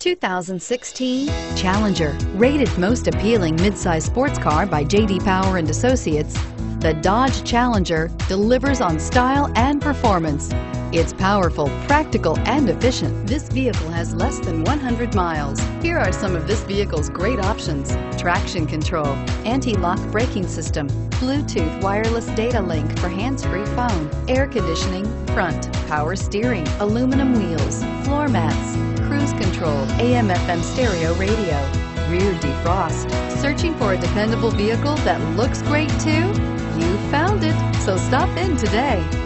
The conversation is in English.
2016 Challenger. Rated most appealing midsize sports car by J.D. Power and Associates, the Dodge Challenger delivers on style and performance. It's powerful, practical, and efficient. This vehicle has less than 100 miles. Here are some of this vehicle's great options. Traction control, anti-lock braking system, Bluetooth wireless data link for hands-free phone, air conditioning, front, power steering, aluminum wheels, control, AM FM stereo radio, rear defrost. Searching for a dependable vehicle that looks great too? You found it, so stop in today.